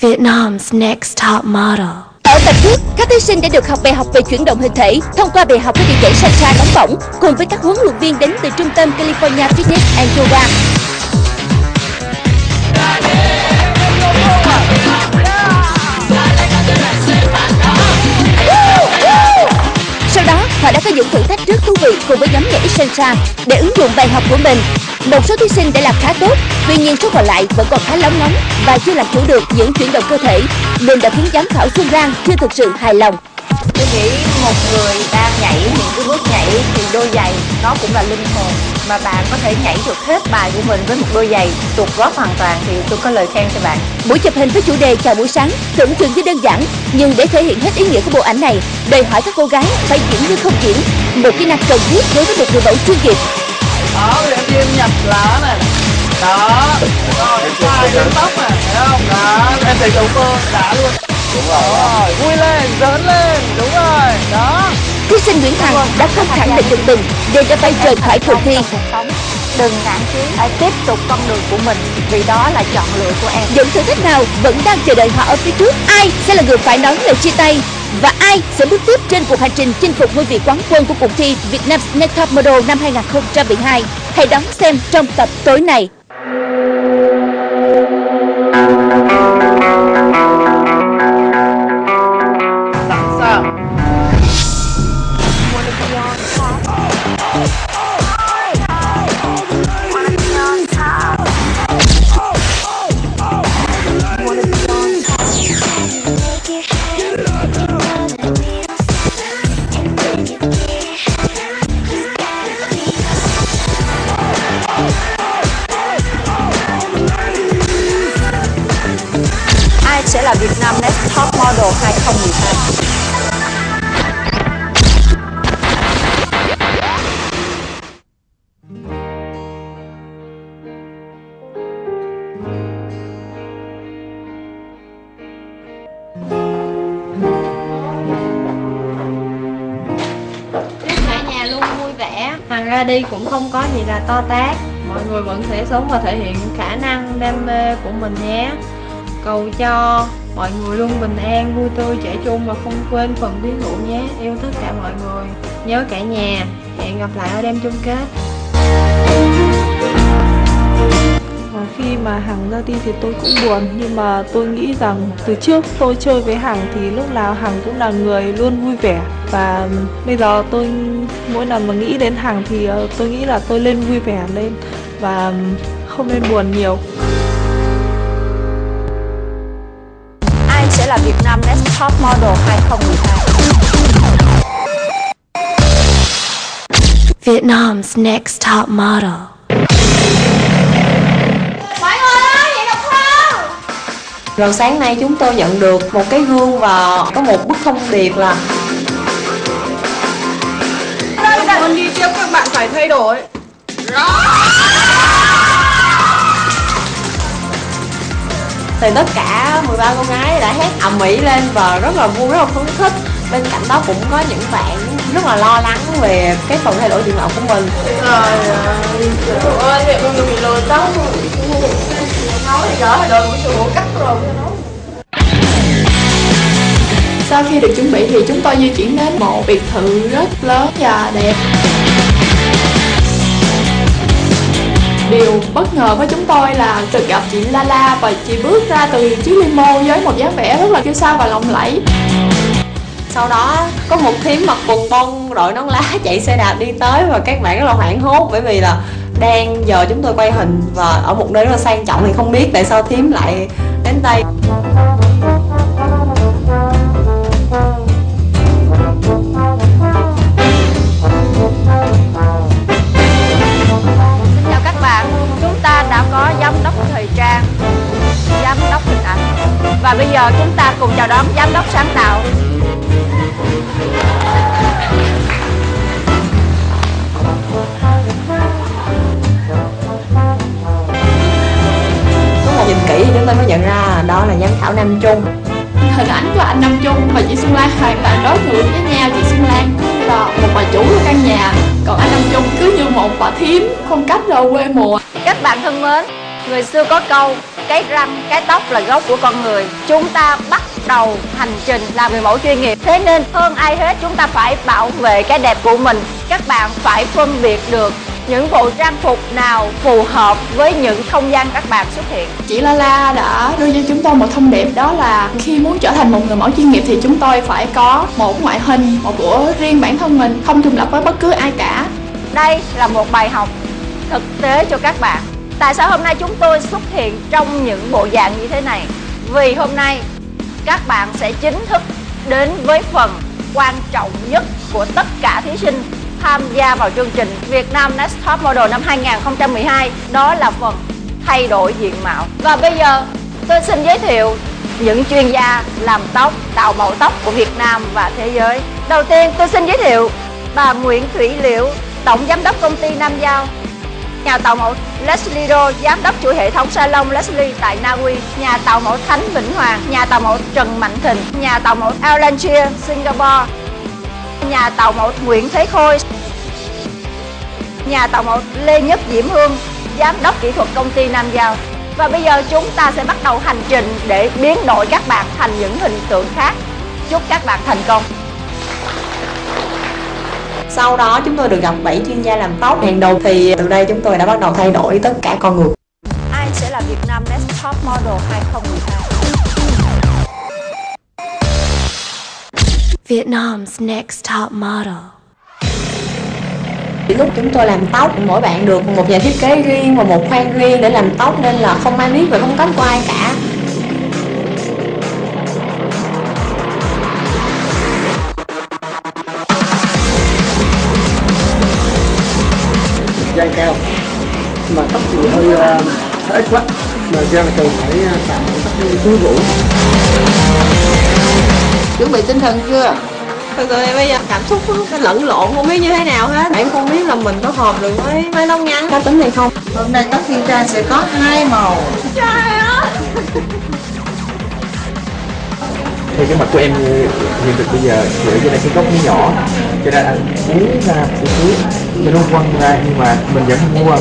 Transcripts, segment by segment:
Vietnam's next top model. Ở tập trước, các thí sinh đã được học bài học về chuyển động hình thể thông qua bài học với địa chỉ Sasha nóng bỏng cùng với các huấn luyện viên đến từ trung tâm California Fitness and họ đã có những thử thách rất thú vị cùng với nhóm nhảy Sancha để ứng dụng bài học của mình. Một số thí sinh đã làm khá tốt, tuy nhiên số còn lại vẫn còn khá lóng ngóng và chưa làm chủ được những chuyển động cơ thể, nên đã khiến giám khảo Xuân Rang chưa thực sự hài lòng. Tôi nghĩ một người đang nhảy những cái bước nhảy thì đôi giày nó cũng là linh hồn mà bạn có thể nhảy được hết bài của mình với một đôi giày tuột gót hoàn toàn thì tôi có lời khen cho bạn. Buổi chụp hình với chủ đề chào buổi sáng tưởng chừng như đơn giản nhưng để thể hiện hết ý nghĩa của bộ ảnh này đòi hỏi các cô gái phải diễn như không diễn một kỹ năng cần thiết đối với một người mẫu chuyên nghiệp. Đó để em nhập lá này đó. Rồi đến tóc này thấy không? Đó em thấy đầu cơ đã luôn. Đúng rồi vui lên giỡn lên đúng rồi. Đó thí sinh Nguyễn Hằng đã không khẳng định được mình nên đã phải rời khỏi cuộc thi. Đừng nản chí hãy tiếp tục con đường của mình vì đó là chọn lựa của em. những thử thách nào vẫn đang chờ đợi họ ở phía trước. Ai sẽ là người phải nói lời chia tay? Và ai sẽ bước tiếp trên cuộc hành trình chinh phục ngôi vị quán quân của cuộc thi Vietnam's Next Top Model năm 2012 hãy đón xem trong tập tối nay to tát. Mọi người vẫn sẽ sống và thể hiện khả năng đam mê của mình nhé. Cầu cho mọi người luôn bình an, vui tươi, trẻ trung và không quên phần ví dụ nhé. Yêu tất cả mọi người. Nhớ cả nhà. Hẹn gặp lại ở đêm chung kết. Và khi mà Hằng ra đi thì tôi cũng buồn nhưng mà tôi nghĩ rằng từ trước tôi chơi với Hằng thì lúc nào Hằng cũng là người luôn vui vẻ và bây giờ tôi mỗi lần mà nghĩ đến Hằng thì ờ, tôi nghĩ là tôi lên vui vẻ lên và không nên buồn nhiều. Ai sẽ là Việt Nam Next Top Model 2012? Vietnam's next top model. Rồi sáng nay chúng tôi nhận được một cái gương và có một bức thông điệp là con đi tiếp các bạn phải thay đổi thì tất cả 13 cô gái đã hét ầm ĩ lên và rất là vui rất là phấn khích bên cạnh đó cũng có những bạn rất là lo lắng về cái phần thay đổi diện mạo của mình trời ơi mẹ con bị lừa tóc nói thì gỡ đợi một sự cắt rồi sau khi được chuẩn bị thì chúng tôi di chuyển đến một biệt thự rất lớn và đẹp. Điều bất ngờ với chúng tôi là được gặp chị Lala và chị bước ra từ chiếc limo với một dáng vẻ rất là kiêu sa và lộng lẫy. sau đó, có một thím mặc quần bông đội nón lá chạy xe đạp đi tới và các bạn rất là hoảng hốt bởi vì là đang giờ chúng tôi quay hình và ở một nơi rất là sang trọng thì không biết tại sao thím lại đến đây và bây giờ chúng ta cùng chào đón giám đốc sáng tạo. nhìn kỹ thì chúng tôi mới nhận ra đó là giám khảo Nam Trung Hình ảnh của anh Nam Trung và chị Xuân Lan hoàn toàn đối ngược với nhau. Chị Xuân Lan là một bà chủ của căn nhà, còn anh Nam Trung cứ như một bà thím phong cách rồi quê mùa. Các bạn thân mến, người xưa có câu cái răng cái tóc là gốc của con người. Chúng ta bắt đầu hành trình làm người mẫu chuyên nghiệp. Thế nên hơn ai hết chúng ta phải bảo vệ cái đẹp của mình. Các bạn phải phân biệt được những bộ trang phục nào phù hợp với những không gian các bạn xuất hiện. Chị La La đã đưa cho chúng tôi một thông điệp đó là khi muốn trở thành một người mẫu chuyên nghiệp thì chúng tôi phải có một ngoại hình, một của riêng bản thân mình, không trùng lặp với bất cứ ai cả. đây là một bài học thực tế cho các bạn tại sao hôm nay chúng tôi xuất hiện trong những bộ dạng như thế này? Vì hôm nay các bạn sẽ chính thức đến với phần quan trọng nhất của tất cả thí sinh tham gia vào chương trình Việt Nam Next Top Model năm 2012 đó là phần thay đổi diện mạo. Và bây giờ, tôi xin giới thiệu những chuyên gia làm tóc, tạo mẫu tóc của Việt Nam và thế giới. Đầu tiên, tôi xin giới thiệu bà Nguyễn Thủy Liễu, tổng giám đốc công ty Nam Giao nhà tàu mẫu Leslie Ro giám đốc chuỗi hệ thống salon Leslie tại Na Uy, nhà tàu mẫu Khánh Vĩnh Hoàng, nhà tàu mẫu Trần Mạnh Thịnh, nhà tàu mẫu Alan Chia, Singapore, nhà tàu mẫu Nguyễn Thế Khôi, nhà tàu mẫu Lê Nhất Diễm Hương, giám đốc kỹ thuật công ty Nam Giao. Và bây giờ chúng ta sẽ bắt đầu hành trình để biến đổi các bạn thành những hình tượng khác. Chúc các bạn thành công. Sau đó chúng tôi được gặp 7 chuyên gia làm tóc Hàng đầu thì từ đây chúng tôi đã bắt đầu thay đổi tất cả con người Ai sẽ là Việt Nam Next Top Model 2012? Vietnam's next top model. Lúc chúng tôi làm tóc mỗi bạn được một nhà thiết kế riêng và một khoan riêng để làm tóc nên là không ai biết về phong cách của ai cả dai cao. Mà tóc thì hơi uh, ít quá. Mà ra là cần phải uh, tạo tóc túi rũ. Chuẩn bị tinh thần chưa? Thật sự bây giờ cảm xúc nó lẫn lộn không biết như thế nào hết. Em không biết là mình có hợp được với mái tóc ngắn cá tính hay không? Hôm nay tóc thiên trang sẽ có hai màu. thì cái mặt của em hiện thực bây giờ trên này cái góc nó nhỏ. Cho nên anh uống ra một xíu cho nó quăng ra nhưng mà mình vẫn không mua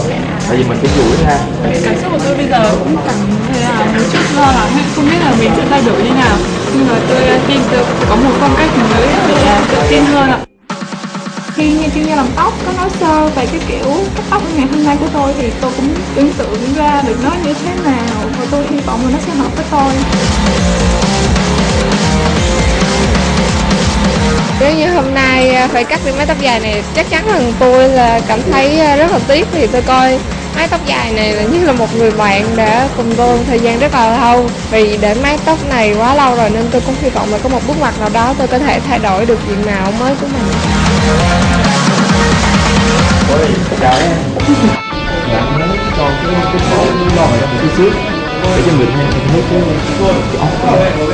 tại vì mình phải duỗi ra. Cảm xúc của tôi bây giờ cũng cảm thấy là một chút lo lắng. Hay không biết là mình sẽ thay đổi như nào. Nhưng mà tôi uh, tin tôi có một phong cách mới để uh, tự tin hơn ạ. Khi nghe chuyên gia làm tóc có nói sơ về cái kiểu cắt tóc ngày hôm nay của tôi thì tôi cũng tưởng tượng ra được nó như thế nào. Và tôi hy vọng là nó sẽ hợp với tôi nếu như hôm nay phải cắt đi mái tóc dài này chắc chắn là tôi là cảm thấy rất là tiếc vì tôi coi mái tóc dài này là như là một người bạn đã cùng tôi một thời gian rất là lâu vì để mái tóc này quá lâu rồi nên tôi cũng hy vọng là có một bước ngoặt nào đó tôi có thể thay đổi được diện mạo mới của mình ôi chào em bạn muốn còn cái cái cổ lòi ra một chút xíu để cho người thấy thấy cái cái của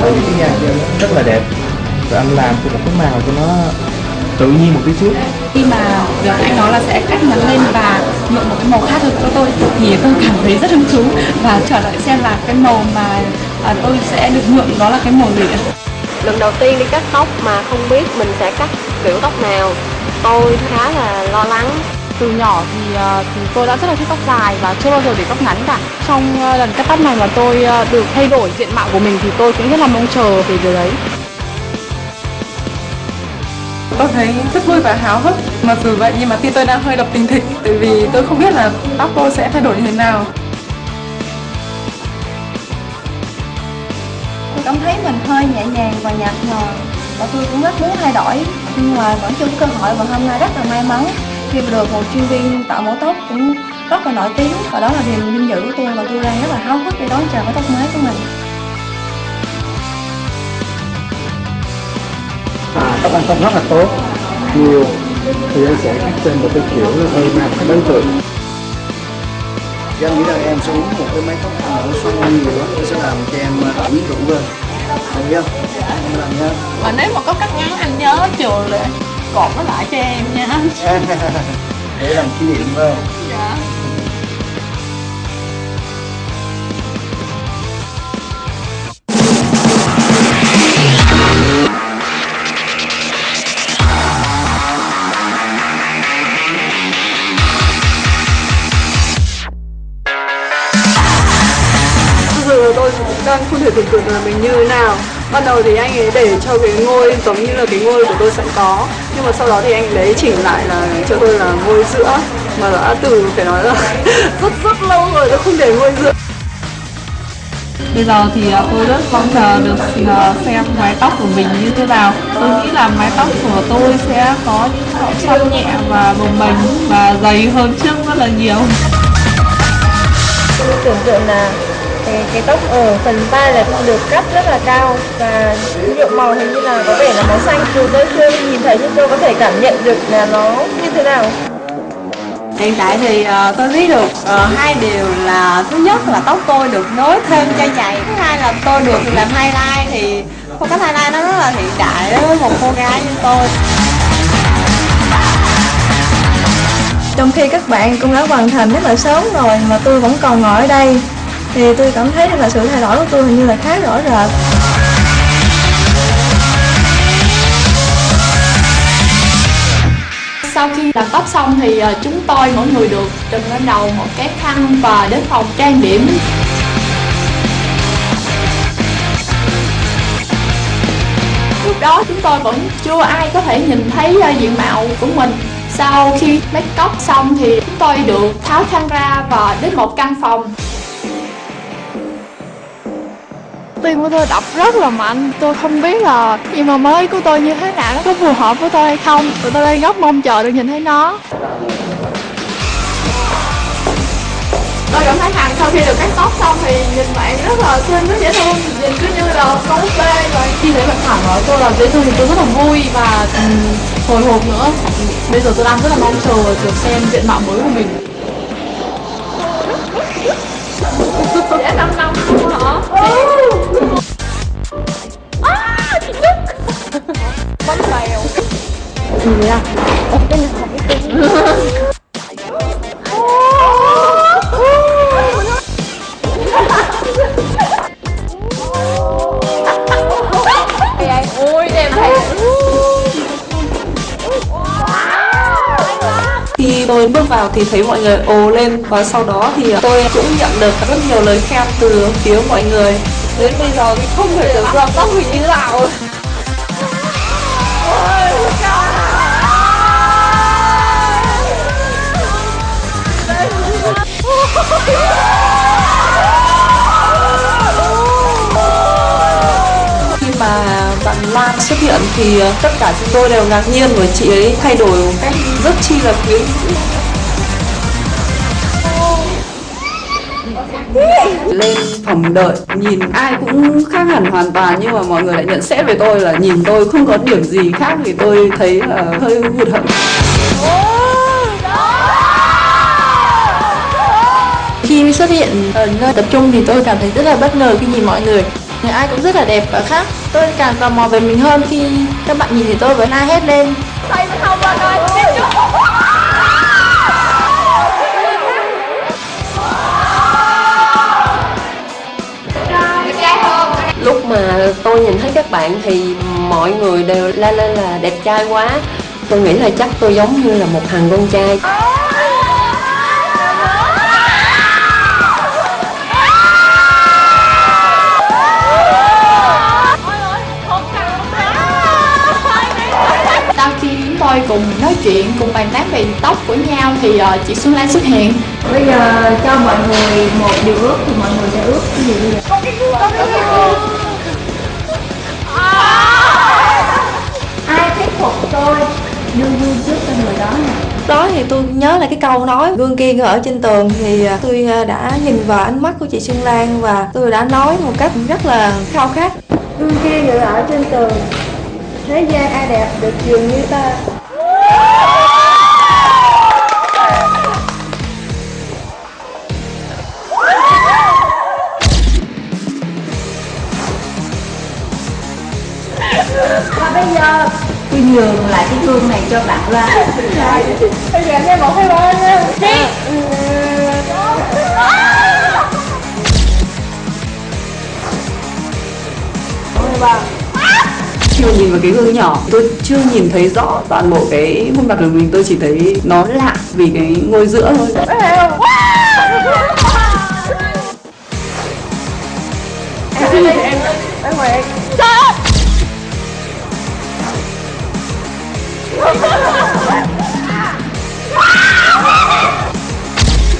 tại vì cái nhà rất là đẹp rồi anh làm cho một cái màu cho nó tự nhiên một tí xíu Khi mà được anh nói là sẽ cắt ngắn lên và nhuộm một cái màu khác được cho tôi thì tôi cảm thấy rất hứng thú và chờ đợi xem là cái màu mà à, tôi sẽ được nhuộm đó là cái màu gì. Lần đầu tiên đi cắt tóc mà không biết mình sẽ cắt kiểu tóc nào Tôi khá là lo lắng Từ nhỏ thì, ờ, thì tôi đã rất là thích tóc dài và chưa bao giờ để tóc ngắn cả. Trong ờ, lần cắt tóc này mà tôi được thay đổi diện mạo của mình thì tôi cũng rất là mong chờ về điều đấy. Tôi thấy rất vui và háo hức. Mặc dù vậy, nhưng mà tim tôi đang hơi đập tình thịch, Tại vì tôi không biết là tóc tôi sẽ thay đổi như thế nào. Tôi cảm thấy mình hơi nhẹ nhàng và nhạt nhòa, và tôi cũng rất muốn thay đổi. Nhưng mà vẫn chưa có cơ hội và hôm nay rất là may mắn khi được một chuyên viên tạo mẫu tóc cũng rất là nổi tiếng. Và đó là niềm vinh dự của tôi và tôi đang rất là háo hức để đón chờ cái tóc mới của mình. Tóc ăn tóc rất là tốt nhiều thì em sẽ cắt trên một cái kiểu hơi mang cái đối tượng em nghĩ rằng em sẽ uống một cái máy tóc mà nó xoăn nhiều á, nó sẽ làm cho em uh, quyến rũ hơn. Ý không? Em làm nhá. và nếu mà có cắt ngắn anh nhớ chừa lại cột nó lại cho em nha Để làm kỷ niệm thôi. dạ thể tưởng tượng là mình như thế nào ban đầu thì anh ấy để cho cái ngôi giống như là cái ngôi của tôi sẵn có nhưng mà sau đó thì anh lấy chỉnh lại là cho tôi là ngôi giữa mà đã từ phải nói là rất rất lâu rồi tôi không để ngôi giữa Bây giờ thì à, tôi rất mong chờ được à, xem mái tóc của mình như thế nào. Tôi nghĩ là mái tóc của tôi sẽ có những cọng xoăn nhẹ và bồng bềnh và dày hơn trước rất là nhiều. Tôi tưởng tượng là cái, cái tóc ở phần vai là được cắt rất là cao và nhuộm màu hình như là có vẻ là màu xanh. Dù tôi chưa nhìn thấy nhưng tôi có thể cảm nhận được là nó như thế nào. Hiện tại thì uh, tôi biết được uh, hai điều là thứ nhất là tóc tôi được nối thêm chai chày Thứ hai là tôi được làm highlight thì phong cách highlight nó rất là hiện đại đối với một cô gái như tôi. Trong khi các bạn cũng đã hoàn thành rất là sớm rồi mà tôi vẫn còn ngồi ở đây thì tôi cảm thấy là sự thay đổi của tôi hình như là khá rõ rệt. Sau khi làm tóc xong thì ờ, chúng tôi mỗi người được trùm lên đầu một cái khăn và đến phòng trang điểm. Lúc đó chúng tôi vẫn chưa ai có thể nhìn thấy ờ, diện mạo của mình. Sau khi make up xong thì chúng tôi được tháo khăn ra và đến một căn phòng. Tim của tôi đập rất là mạnh. Tôi không biết là gì mà mới của tôi như thế nào nó có phù hợp với tôi hay không. Tụi tôi đang rất mong chờ được nhìn thấy nó. Tôi cảm thấy hằng sau khi được cắt tóc xong thì nhìn bạn rất là xinh rất dễ thương. Nhìn cứ như là con búp bê. Rồi khi thấy bạn hằng nói tôi là dễ thương thì tôi rất là vui và um, hồi hộp nữa. Bây giờ tôi đang rất là mong chờ được xem diện mạo mới của mình. Dạ năm năm luôn hả? À, chị Đức Bánh bèo Gì vậy à? Cái này không tôi bước vào thì thấy mọi người ồ lên và sau đó thì tôi cũng nhận được rất nhiều lời khen từ phía mọi người. Đến bây giờ thì không thể tưởng tượng tóc mình như nào? Khi mà bạn Lan xuất hiện thì tất cả chúng tôi đều ngạc nhiên bởi chị ấy thay đổi cách rất chi là quyến rũ. Lên phòng đợi nhìn ai cũng khác hẳn hoàn toàn nhưng mà mọi người lại nhận xét về tôi là nhìn tôi không có điểm gì khác thì tôi thấy là hơi hụt hẫng. Khi xuất hiện ở nơi tập trung thì tôi cảm thấy rất là bất ngờ khi nhìn mọi người. Người ai cũng rất là đẹp và khác. Tôi càng tò mò về mình hơn khi các bạn nhìn thì tôi vẫn la hét lên. Thầy không ơi, mà tôi nhìn thấy các bạn thì mọi người đều la lên là đẹp trai quá. Tôi nghĩ là chắc tôi giống như là một thằng con trai. Sau khi chúng tôi cùng nói chuyện, cùng bàn tán về tóc của nhau thì uh, chị Xuân Lan xuất hiện. Bây giờ cho mọi người một điều ước thì mọi người sẽ ước cái gì bây giờ? Tôi đưa gương trước cho người đó nè đó thì tôi nhớ là cái câu nói gương kia ở trên tường. Thì à, tôi à, đã nhìn vào ánh mắt của chị Xuân Lan và tôi đã nói một cách rất là khao khát. Gương kia ngự ở trên tường. Thế gian ai đẹp được dường như ta. Và bây giờ tôi nhường lại cái gương này cho bạn Loan. Bây giờ em một hai ba nha Đi. Khi mà nhìn vào cái gương nhỏ tôi chưa nhìn thấy rõ toàn bộ cái khuôn mặt của mình tôi chỉ thấy nó lạ vì cái ngôi giữa thôi. Em em em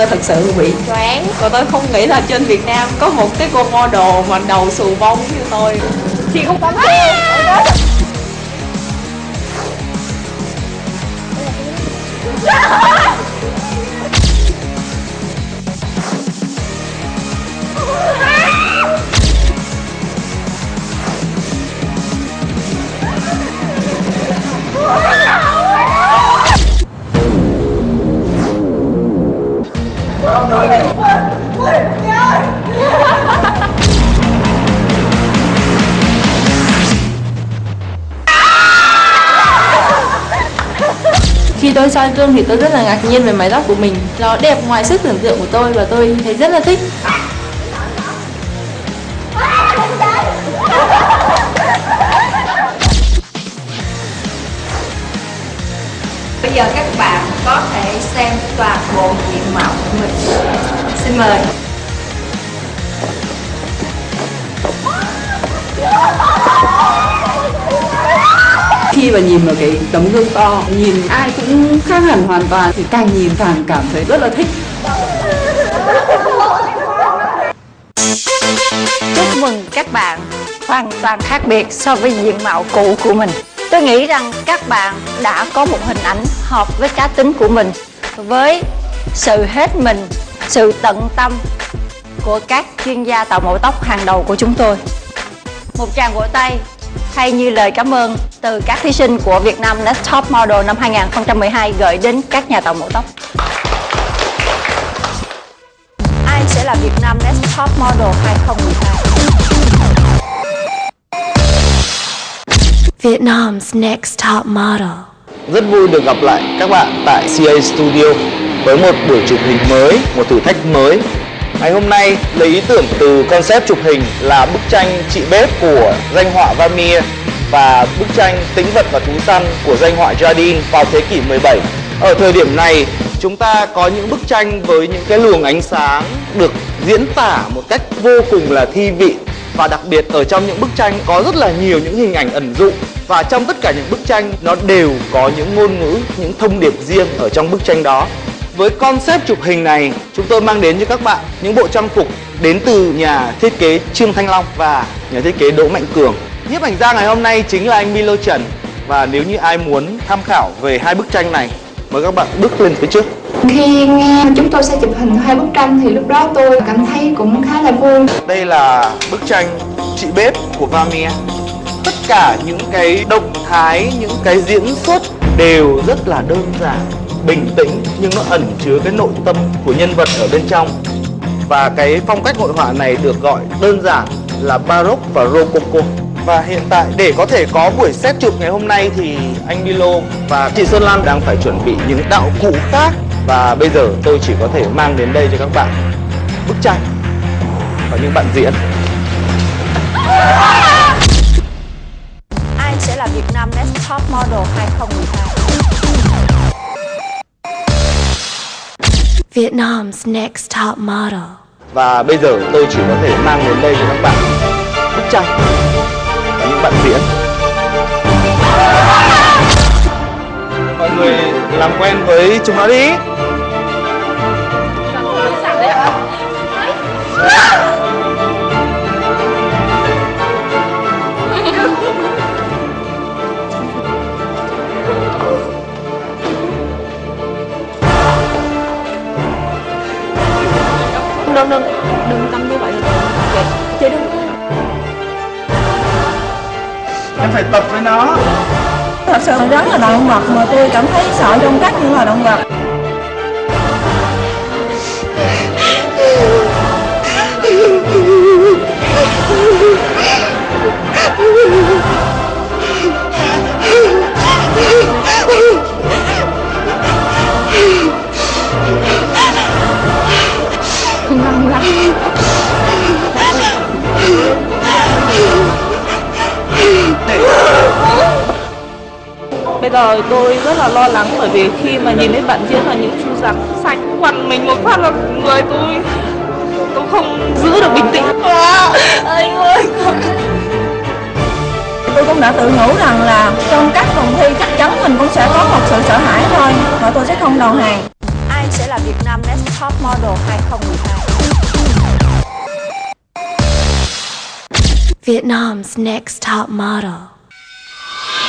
tôi thật sự bị choáng. Và tôi không nghĩ là trên Việt Nam có một cái cô model mà đầu xù bông như tôi. Chị không dám Khi soi gương thì tôi rất là ngạc nhiên về mái tóc của mình Nó đẹp ngoài sức tưởng tượng của tôi và tôi thấy rất là thích Bây giờ các bạn có thể xem toàn bộ diện mạo của mình. Xin mời khi mà nhìn vào cái tấm gương to nhìn ai cũng khác hẳn hoàn toàn thì càng nhìn càng cảm thấy rất là thích Chúc mừng các bạn hoàn toàn khác biệt so với diện mạo cũ của mình. Tôi nghĩ rằng các bạn đã có một hình ảnh hợp với cá tính của mình với sự hết mình, sự tận tâm của các chuyên gia tạo mẫu tóc hàng đầu của chúng tôi. Một tràng vỗ tay hay như lời cảm ơn từ các thí sinh của Việt Nam Next Top Model năm 2012 gửi đến các nhà tạo mẫu tóc. Ai sẽ là Việt Nam Next Top Model 2012? Vietnam's next top model. Rất vui được gặp lại các bạn tại CA Studio với một buổi chụp hình mới, một thử thách mới. Ngày hôm nay lấy ý tưởng từ concept chụp hình là bức tranh chị bếp của danh họa Vermeer và bức tranh Tĩnh vật và thú săn của danh họa Jardin vào thế kỷ 17. Ở thời điểm này, chúng ta có những bức tranh với những cái luồng ánh sáng được diễn tả một cách vô cùng là thi vị và đặc biệt ở trong những bức tranh có rất là nhiều những hình ảnh ẩn dụ và trong tất cả những bức tranh nó đều có những ngôn ngữ, những thông điệp riêng ở trong bức tranh đó. Với concept chụp hình này, chúng tôi mang đến cho các bạn những bộ trang phục đến từ nhà thiết kế Trương Thanh Long và nhà thiết kế Đỗ Mạnh Cường. Nhiếp ảnh gia ngày hôm nay chính là anh Milo Trần và nếu như ai muốn tham khảo về hai bức tranh này, mời các bạn bước lên phía trước. Khi nghe chúng tôi sẽ chụp hình hai bức tranh thì lúc đó tôi cảm thấy cũng khá là vui. Đây là bức tranh chị bếp của Vermeer. Tất cả những cái động thái, những cái diễn xuất đều rất là đơn giản, bình tĩnh nhưng nó ẩn chứa cái nội tâm của nhân vật ở bên trong. Và cái phong cách hội họa này được gọi đơn giản là Baroque và Rococo. Và hiện tại để có thể có buổi xét chụp ngày hôm nay thì anh Milo và chị Sơn Lan đang phải chuẩn bị những đạo cụ khác và bây giờ tôi chỉ có thể mang đến đây cho các bạn bức tranh và những bạn diễn. Ai sẽ là Việt Nam Next Top Model 2012? Vietnam's next top model. Và bây giờ tôi chỉ có thể mang đến đây cho các bạn bức tranh bạn diễn. Mọi người làm quen với chúng nó đi. đừng đừng đừng Em phải tập với nó. Thật sự rắn là động vật mà tôi cảm thấy sợ trong cách những loài động vật. Giờ tôi rất là lo lắng bởi vì khi mà nhìn thấy bạn diễn là những chú rắn xanh quằn mình một phát là người tôi tôi không giữ được bình tĩnh. Anh ơi. Tôi cũng đã tự nhủ rằng là trong các phòng thi chắc chắn mình cũng sẽ có một sự sợ hãi thôi và tôi sẽ không đầu hàng. Ai sẽ là Việt Nam Next Top Model 2012 Vietnam's next top model.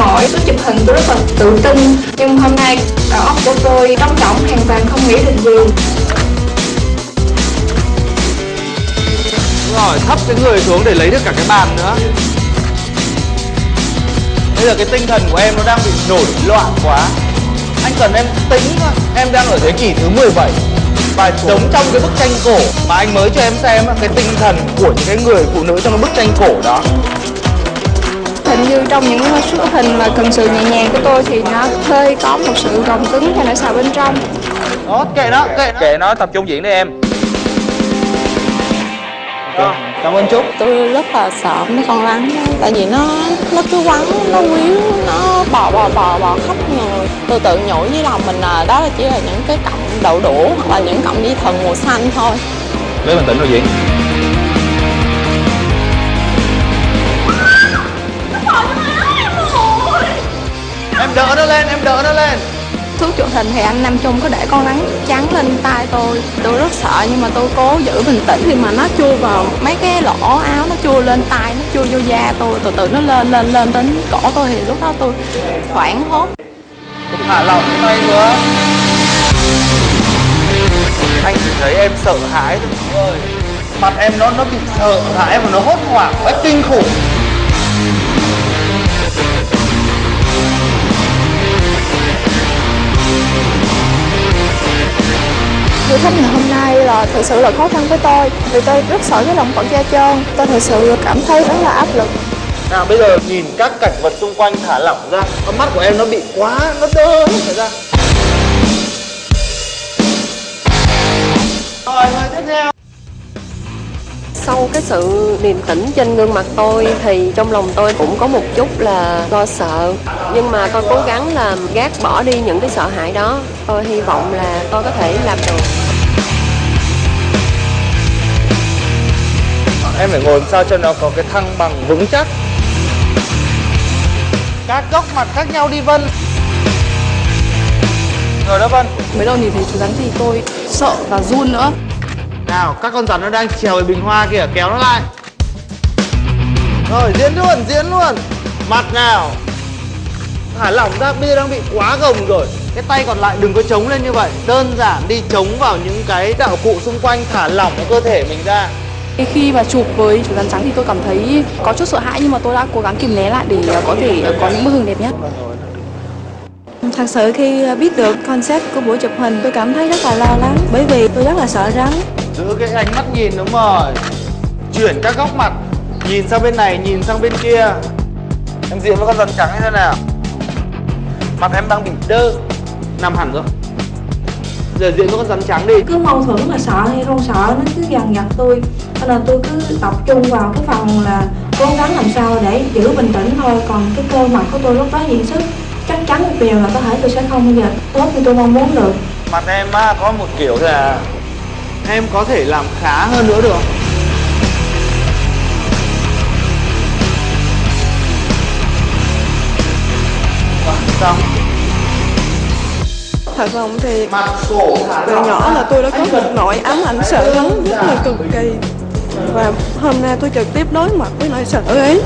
mỗi số chụp hình tôi rất là tự tin. Nhưng hôm nay à, đầu óc của tôi trống rỗng hoàn toàn không nghĩ được gì. Rồi thấp cái người xuống để lấy được cả cái bàn nữa. Bây giờ cái tinh thần của em nó đang bị nổi loạn quá. Anh cần em tính thôi. Em đang ở thế kỷ thứ 17 và giống trong cái bức tranh cổ mà anh mới cho em xem á, cái tinh thần của những cái người phụ nữ trong cái bức tranh cổ đó hình như trong những số hình mà cần sự nhẹ nhàng của tôi thì nó hơi có một sự gồng cứng hay là xào bên trong. Đó kệ nó kệ nó. Kệ nó tập trung diễn đi em. Cảm ơn Trúc tôi rất là sợ mấy con rắn tại vì nó nó cứ quắn nó quýu nó bò bò bò bò khắp người tôi tự nhủ với lòng mình là đó là chỉ là những cái cọng đậu đũa hoặc là những cọng dây thần màu xanh thôi. Lấy bình tĩnh rồi diễn em đỡ nó lên em đỡ nó lên. Thuốc chụp hình thì anh Nam Trung có để con rắn trắng lên tay tôi. Tôi rất sợ nhưng mà tôi cố giữ bình tĩnh khi mà nó chui vào mấy cái lỗ áo nó chui lên tay nó chui vô da tôi. Từ từ nó lên lên lên đến cổ tôi thì lúc đó tôi hoảng hốt. Thả lỏng tay nữa. Anh chỉ thấy em sợ hãi thôi ơi. Mặt em nó nó bị sợ hãi và nó hốt hoảng quá kinh khủng thử thách ngày hôm nay là thực sự là khó khăn với tôi, vì tôi rất sợ cái động vật da trơn. Tôi thực sự cảm thấy rất là áp lực. Nào, bây giờ nhìn các cảnh vật xung quanh thả lỏng ra. Con mắt của em nó bị quá, nó đơ hết ra. Rồi người tiếp theo. Sau cái sự điềm tĩnh trên gương mặt tôi thì trong lòng tôi cũng có một chút là lo sợ. Nhưng mà tôi cố gắng là gác bỏ đi những cái sợ hãi đó. Tôi hy vọng là tôi có thể làm được. Em phải ngồi làm sao cho nó có cái thăng bằng vững chắc? Các góc mặt khác nhau đi vân. Rồi đó vân. Mới đầu nhìn thấy chú rắn thì tôi sợ và run nữa nào các con rắn nó đang trèo về bình hoa kìa kéo nó lại. Rồi diễn luôn diễn luôn. Mặt nào. Thả lỏng ra bây giờ đang bị quá gồng rồi. Cái tay còn lại đừng có chống lên như vậy. Đơn giản đi chống vào những cái đạo cụ xung quanh thả lỏng cái cơ thể mình ra. Khi mà chụp với chú rắn trắng thì tôi cảm thấy có chút sợ hãi nhưng mà tôi đã cố gắng kìm nén lại để có thể có những bức hình đẹp nhất. Thật sự khi biết được concept của buổi chụp hình tôi cảm thấy rất là lo lắng bởi vì tôi rất là sợ rắn. Giữ cái ánh mắt nhìn đúng rồi. Chuyển các góc mặt nhìn sang bên này nhìn sang bên kia. Em diễn với con rắn trắng như thế nào? Mặt em đang bị đơ. Nằm hẳn rồi. Giờ diễn với con rắn trắng đi. Cứ mâu thuẫn là sợ hay không sợ nó cứ dằn vặt tôi. Cho nên tôi cứ tập trung vào cái phần là cố gắng làm sao để giữ bình tĩnh thôi. Còn cái cơ mặt của tôi lúc đó hiện sức chắc chắn một điều là có thể tôi sẽ không bao giờ tốt như tôi mong muốn được. Mặt em á, có một kiểu là em có thể làm khá hơn nữa được Rồi, xong. Thật lòng thì từ nhỏ là tôi đã có một nỗi ám ảnh sợ rắn rất là cực kỳ. Và hôm nay tôi trực tiếp đối mặt với nỗi sợ ấy.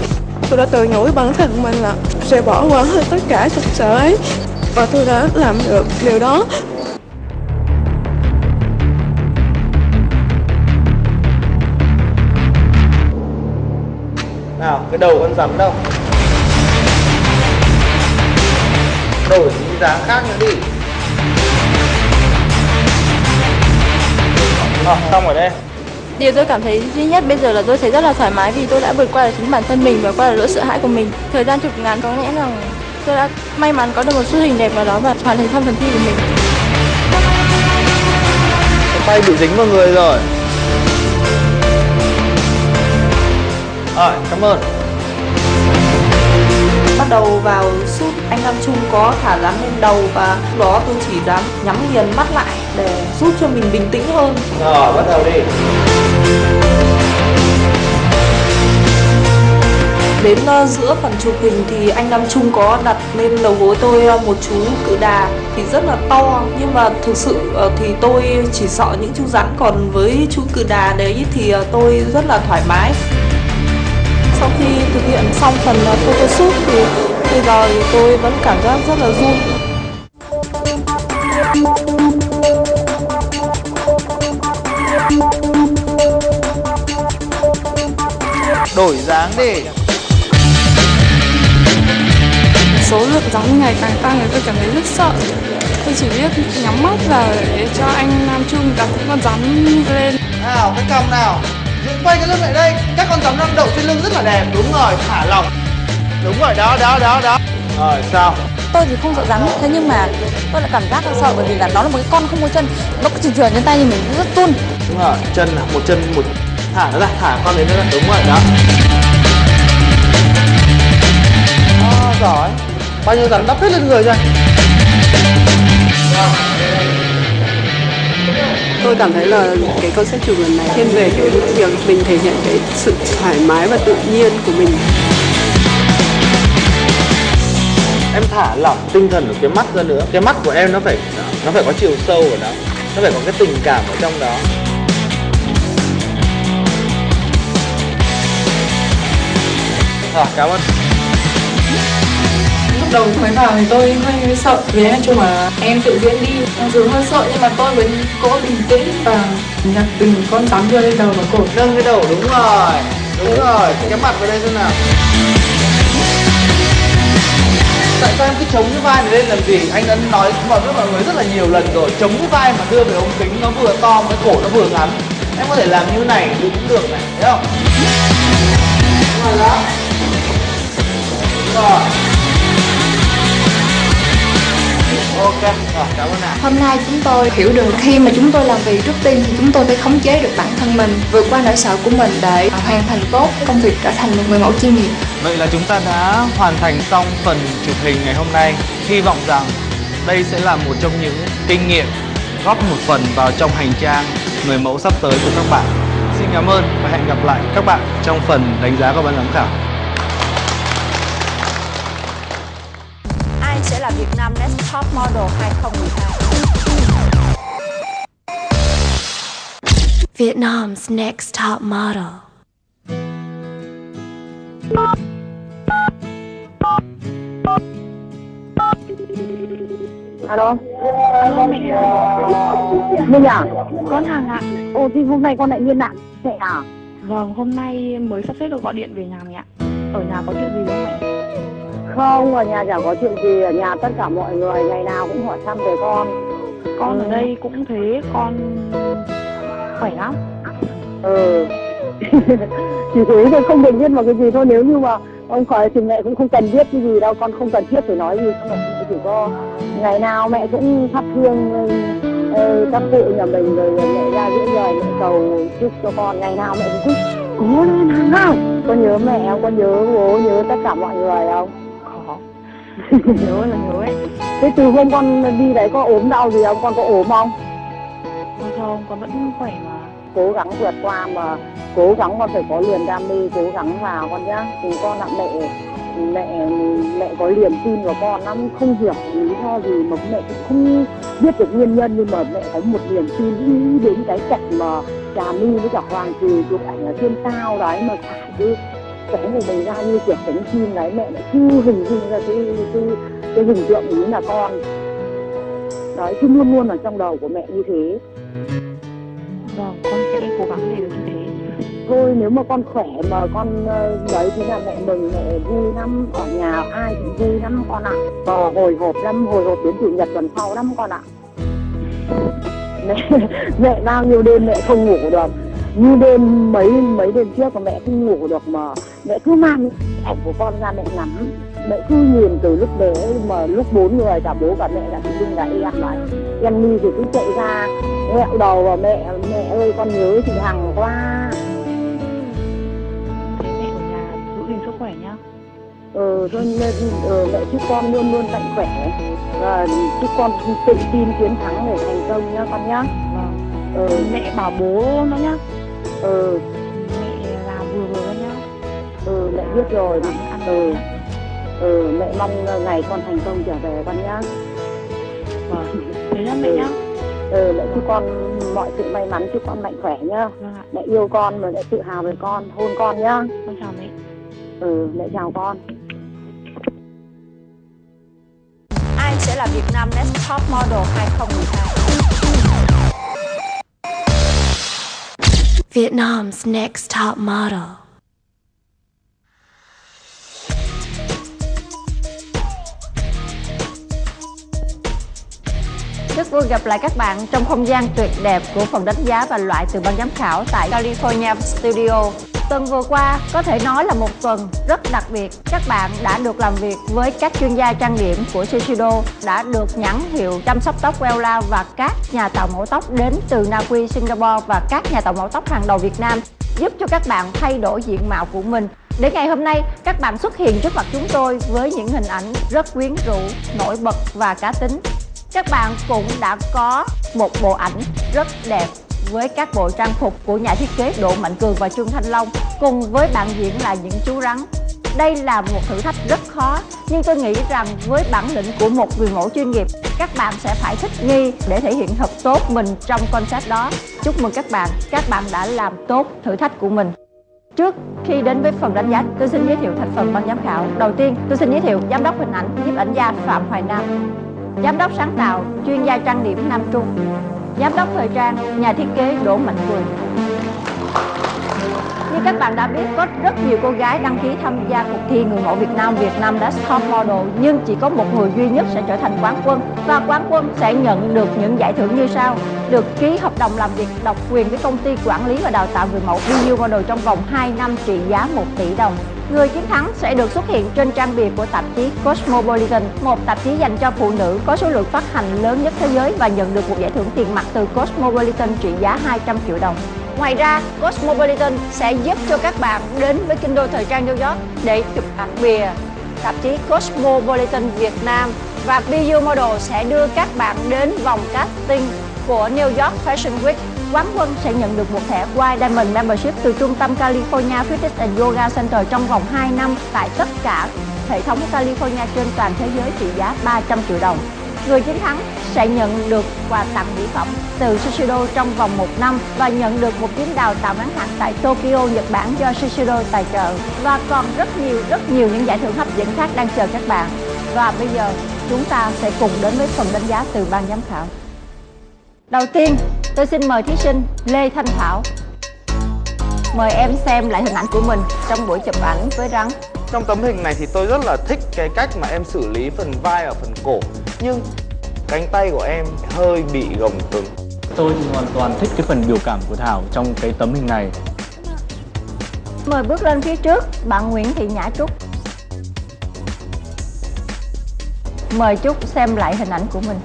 Tôi đã tự nhủ bản thân mình là sẽ bỏ qua hết tất cả sự sợ ấy. Và tôi đã làm được điều đó cái đầu con rắn đâu. Đổi những dáng khác nữa đi. Ờ, xong rồi đây. Điều tôi cảm thấy duy nhất bây giờ là tôi thấy rất là thoải mái vì tôi đã vượt qua được chính bản thân mình và qua được nỗi sợ hãi của mình. Thời gian chụp ngắn có lẽ rằng tôi đã may mắn có được một xuất hình đẹp nào đó và hoàn thành xong phần thi của mình. tay bị dính vào người rồi. Rồi cảm ơn đầu vào sút anh Nam Trung có thả dám lên đầu và lúc đó tôi chỉ dám nhắm nghiền mắt lại để giúp cho mình bình tĩnh hơn. Rồi bắt đầu đi. Đến uh, giữa phần chụp hình thì anh Nam Trung có đặt lên đầu gối tôi uh, một chú cự đà thì rất là to. Nhưng mà thực sự thì tôi chỉ sợ những chú rắn còn với chú cự đà đấy thì tôi rất là thoải mái sau khi thực hiện xong phần uh, photo shoot thì bây giờ thì tôi vẫn cảm giác rất là run. Đổi dáng đi. Số lượng rắn ngày càng tăng thì tôi cảm thấy rất sợ. Tôi chỉ biết nhắm mắt và để cho anh Nam Trung đặt con rắn lên. Nào cái cằm nào quay cái lưng lại đây. Các con rắn đang đậu trên lưng rất là đẹp. Đúng rồi thả lỏng. Đúng rồi đó đó đó đó. Rồi sao? Tôi thì không sợ rắn thế nhưng mà tôi lại cảm giác là sợ bởi vì là nó là một cái con không có chân. Nó cứ trườn trườn trên tay thì mình rất run. Đúng rồi chân là một chân một thả nó ra thả con đấy ra. Đúng rồi đó. À, giỏi. Bao nhiêu rắn đắp hết lên người rồi tôi cảm thấy là cái concept chụp lần này thiên về cái việc mình thể hiện cái sự thoải mái và tự nhiên của mình. Em thả lỏng tinh thần của cái mắt ra nữa. Cái mắt của em nó phải nó phải có chiều sâu ở đó. Nó phải có cái tình cảm ở trong đó. Rồi cảm ơn. Lúc đầu mới vào thì tôi hơi sợ vì nói chung là em tự diễn đi mặc dù hơi sợ nhưng mà tôi vẫn cố bình tĩnh và nhặt từng con rắn đưa lên đầu và cổ nâng cái đầu đúng rồi. Đúng rồi cái mặt vào đây xem nào. Tại sao em cứ chống cái vai này lên làm gì? Anh đã nói mọi với mọi người rất là nhiều lần rồi chống cái vai mà đưa về ống kính nó vừa to cái cổ nó vừa ngắn. Em có thể làm như này cũng được này thấy không? Rồi đó rồi cảm ơn à. Hôm nay chúng tôi hiểu được khi mà chúng tôi làm việc trước tiên thì chúng tôi phải khống chế được bản thân mình, vượt qua nỗi sợ của mình để hoàn thành tốt công việc trở thành một người mẫu chuyên nghiệp. Vậy là chúng ta đã hoàn thành xong phần chụp hình ngày hôm nay. Hy vọng rằng đây sẽ là một trong những kinh nghiệm góp một phần vào trong hành trang người mẫu sắp tới của các bạn. Xin cảm ơn và hẹn gặp lại các bạn trong phần đánh giá của ban giám khảo. Việt Nam Next Top Model 2012? Vietnam's next top model. Alo. Alo mẹ Minh à? Con Hằng ạ. Ồ thì hôm nay con lại liên lạc mẹ à? Vâng, hôm nay mới sắp xếp được gọi điện về nhà mẹ ạ. Ở nhà có chuyện gì không mẹ? Không, ở nhà chẳng có chuyện gì, ở nhà tất cả mọi người ngày nào cũng hỏi thăm về con. Con Ừ. ở đây cũng thế, con khỏe lắm. Ừ. chỉ thế thôi không cần biết một cái gì thôi nếu như mà ông khỏi thì mẹ cũng không cần biết cái gì đâu con không cần thiết phải nói gì không mẹ chỉ có ngày nào mẹ cũng thắp hương ờ, các cụ nhà mình rồi mẹ ra diễn lời mẹ cầu chúc cho con ngày nào mẹ cũng cứ cố lên hàng nào con nhớ mẹ không con nhớ bố nhớ tất cả mọi người không. nhớ là nhớ ấy. thế từ hôm con đi đấy có ốm đau gì không? Con có ốm không? Không không, con vẫn khỏe mà. cố gắng vượt qua mà cố gắng con phải có niềm đam mê cố gắng vào con nhá. Thì con là mẹ mẹ mẹ có niềm tin vào con lắm. Không hiểu lý do gì mà mẹ cũng không biết được nguyên nhân nhưng mà mẹ có một niềm tin đến cái cảnh mà trà my với cả hoàng trừ chụp ảnh ở trên cao đấy mà thả cái cánh của mình ra như kiểu cánh chim đấy mẹ lại chưa hình dung ra cái cái cái hình tượng ý là con. Đấy cứ luôn luôn ở trong đầu của mẹ như thế. Vâng, con sẽ cố gắng để được như thế. thôi nếu mà con khỏe mà con ờ, đấy thì là mẹ mừng mẹ vui lắm. Ở nhà ai cũng vui lắm con ạ. Và hồi hộp lắm hồi hộp đến chủ nhật tuần sau lắm con ạ. Mẹ mẹ bao nhiêu đêm mẹ không ngủ được như đêm mấy mấy đêm trước mà mẹ không ngủ được mà mẹ cứ mang ảnh của con ra mẹ ngắm. Mẹ cứ nhìn từ lúc bé mà lúc bốn người cả bố cả mẹ cả chị Dung cả em lại em đi thì cứ chạy ra nghẹo đầu vào mẹ mẹ ơi con nhớ chị Hằng quá. Mẹ ở nhà giữ gìn sức khỏe nhá. Ờ thôi nên ờ, mẹ chúc con luôn luôn mạnh khỏe. Và chúc con tự tin chiến thắng để thành công nhá con nhá. Vâng. Ờ, mẹ bảo bố nó nhá ờ mẹ làm vừa vừa nhá ừ mẹ biết rồi. Ừ. ừ mẹ mong ngày con thành công trở về con nhá. Vâng. Thế nhá mẹ ừ. nhá. Ừ mẹ chúc con mọi sự may mắn chúc con mạnh khỏe nhá. Vâng ạ. Mẹ yêu con mà mẹ tự hào về con hôn con nhá. Con chào mẹ. Ừ mẹ chào con. Ai sẽ là Việt Nam Next Top Model 2012? Vietnam's next top model. Rất vui gặp lại các bạn trong không gian tuyệt đẹp của phòng đánh giá và loại từ ban giám khảo tại California Studio. Tuần vừa qua có thể nói là một tuần rất đặc biệt. Các bạn đã được làm việc với các chuyên gia trang điểm của Shiseido, đã được nhãn hiệu chăm sóc tóc Wella và các nhà tạo mẫu tóc đến từ Na Uy, Singapore và các nhà tạo mẫu tóc hàng đầu Việt Nam giúp cho các bạn thay đổi diện mạo của mình. Để ngày hôm nay, các bạn xuất hiện trước mặt chúng tôi với những hình ảnh rất quyến rũ, nổi bật và cá tính. Các bạn cũng đã có một bộ ảnh rất đẹp với các bộ trang phục của nhà thiết kế Đỗ Mạnh Cường và Trương Thanh Long cùng với bạn diễn là những chú rắn. Đây là một thử thách rất khó nhưng tôi nghĩ rằng với bản lĩnh của một người mẫu chuyên nghiệp các bạn sẽ phải thích nghi để thể hiện thật tốt mình trong concept đó. Chúc mừng các bạn, các bạn đã làm tốt thử thách của mình. Trước khi đến với phần đánh giá, tôi xin giới thiệu thành phần ban giám khảo. Đầu tiên, tôi xin giới thiệu giám đốc hình ảnh, nhiếp ảnh gia Phạm Hoài Nam, giám đốc sáng tạo, chuyên gia trang điểm Nam Trung, giám đốc thời trang, nhà thiết kế Đỗ Mạnh Cường. Như các bạn đã biết, có rất nhiều cô gái đăng ký tham gia cuộc thi người mẫu Việt Nam. Việt Nam Next Top Model nhưng chỉ có một người duy nhất sẽ trở thành quán quân. Và quán quân sẽ nhận được những giải thưởng như sau. Được ký hợp đồng làm việc độc quyền với công ty quản lý và đào tạo người mẫu. BU Model trong vòng 2 năm trị giá 1 tỷ đồng. Người chiến thắng sẽ được xuất hiện trên trang bìa của tạp chí Cosmopolitan, một tạp chí dành cho phụ nữ có số lượng phát hành lớn nhất thế giới và nhận được một giải thưởng tiền mặt từ Cosmopolitan trị giá 200 triệu đồng. Ngoài ra, Cosmopolitan sẽ giúp cho các bạn đến với kinh đô thời trang New York để chụp ảnh bìa tạp chí Cosmopolitan Việt Nam và BU Model sẽ đưa các bạn đến vòng casting của New York Fashion Week. Quán quân sẽ nhận được một thẻ White Diamond Membership từ trung tâm California Fitness and Yoga Center trong vòng 2 năm tại tất cả hệ thống California trên toàn thế giới trị giá 300 triệu đồng. Người chiến thắng sẽ nhận được quà tặng mỹ phẩm từ Shiseido trong vòng 1 năm và nhận được một chuyến đào tạo ngắn hạn tại Tokyo, Nhật Bản do Shiseido tài trợ. Và còn rất nhiều, rất nhiều những giải thưởng hấp dẫn khác đang chờ các bạn. Và bây giờ chúng ta sẽ cùng đến với phần đánh giá từ ban giám khảo. Đầu tiên, tôi xin mời thí sinh Lê Thanh Thảo. Mời em xem lại hình ảnh của mình trong buổi chụp ảnh với rắn. Trong tấm hình này thì tôi rất là thích cái cách mà em xử lý phần vai ở phần cổ Nhưng cánh tay của em hơi bị gồng cứng Tôi thì hoàn toàn thích cái phần biểu cảm của Thảo trong cái tấm hình này Mời bước lên phía trước, bạn Nguyễn Thị Nhã Trúc. Mời Trúc xem lại hình ảnh của mình.